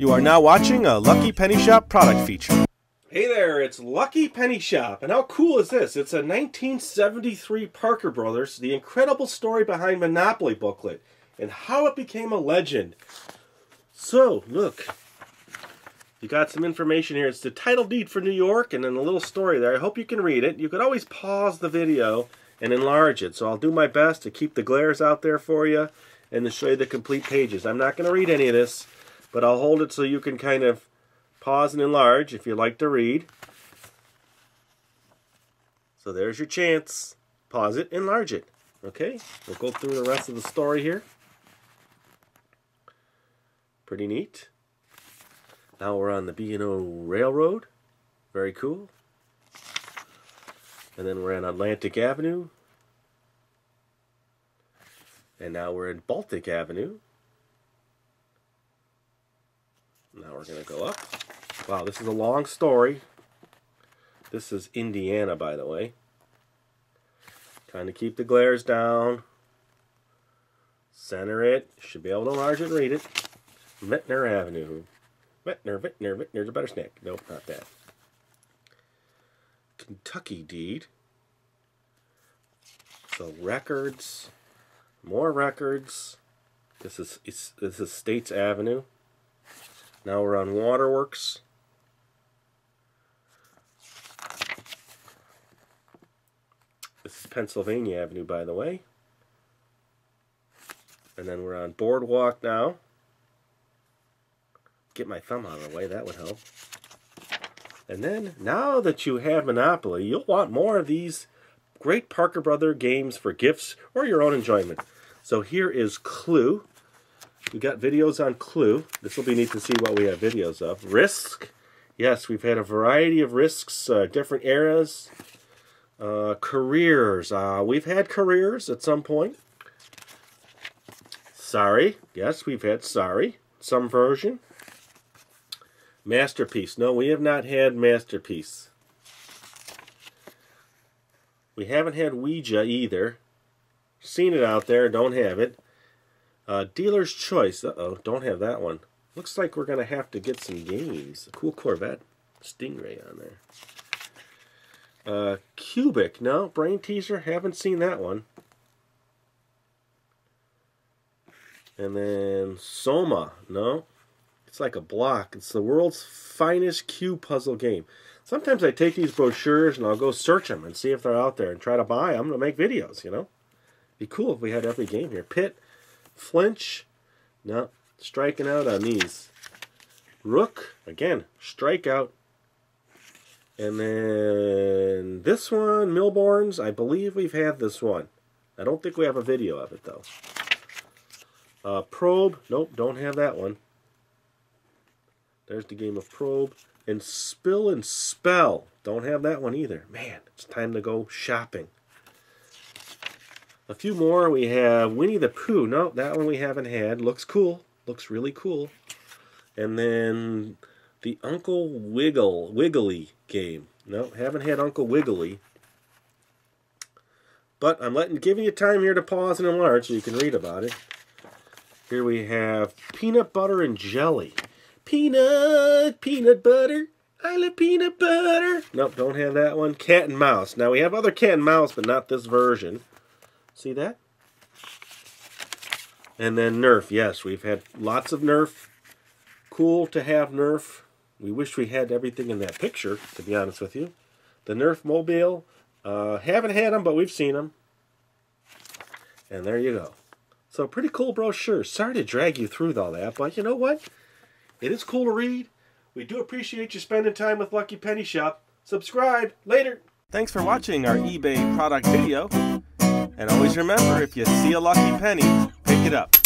You are now watching a Lucky Penny Shop product feature. Hey there, it's Lucky Penny Shop, and how cool is this? It's a 1973 Parker Brothers, The Incredible Story Behind Monopoly booklet, and how it became a legend. So, look, you got some information here. It's the title deed for New York, and then a little story there. I hope you can read it. You could always pause the video and enlarge it, so I'll do my best to keep the glares out there for you and to show you the complete pages. I'm not going to read any of this, but I'll hold it so you can kind of pause and enlarge if you like to read. So there's your chance. Pause it, enlarge it. Okay, we'll go through the rest of the story here. Pretty neat. Now we're on the B&O Railroad. Very cool. And then we're on Atlantic Avenue. And now we're in Baltic Avenue. Now we're going to go up. Wow, this is a long story. This is Indiana, by the way. Trying to keep the glares down. Center it. Should be able to enlarge and read it. Ventnor Avenue. Ventnor, Ventnor, Ventnor's a better snack. Nope, not that. Kentucky deed. So records. More records. This is this is States Avenue. Now we're on Waterworks. This is Pennsylvania Avenue, by the way. And then we're on Boardwalk now. Get my thumb out of the way, that would help. And then, now that you have Monopoly, you'll want more of these great Parker Brother games for gifts or your own enjoyment. So here is Clue. We got videos on Clue. This will be neat to see what we have videos of. Risk. Yes, we've had a variety of risks, uh, different eras. Uh, careers. Uh, we've had careers at some point. Sorry. Yes, we've had Sorry. Some version. Masterpiece. No, we have not had Masterpiece. We haven't had Ouija either. Seen it out there, don't have it. Uh, Dealer's Choice. Uh-oh, don't have that one. Looks like we're going to have to get some games. A cool Corvette Stingray on there. Uh, Qubic. No, Brain Teaser. Haven't seen that one. And then Soma. No, it's like a block. It's the world's finest cube puzzle game. Sometimes I take these brochures and I'll go search them and see if they're out there and try to buy them to make videos, you know? Be cool if we had every game here. Pit, flinch, no, striking out on these. Rook, again, strike out. And then this one, Mille Bornes, I believe we've had this one. I don't think we have a video of it, though. Uh, probe, nope, don't have that one. There's the game of Probe. And Spill and Spell. Don't have that one either. Man, it's time to go shopping. A few more. We have Winnie the Pooh. No, that one we haven't had. Looks cool. Looks really cool. And then the Uncle Wiggle, Wiggly game. No, haven't had Uncle Wiggly. But I'm letting giving you time here to pause and enlarge so you can read about it. Here we have peanut butter and jelly. Peanut, peanut butter. I love peanut butter. Nope, don't have that one. Cat and mouse. Now we have other cat and mouse, but not this version. See that? And then Nerf. Yes, we've had lots of Nerf. Cool to have Nerf. We wish we had everything in that picture, to be honest with you. The Nerf Mobile. Uh, haven't had them, but we've seen them. And there you go. So pretty cool brochure. Sorry to drag you through all that, but you know what? It is cool to read. We do appreciate you spending time with Lucky Penny Shop. Subscribe. Later. Thanks for watching our eBay product video. And always remember, if you see a lucky penny, pick it up.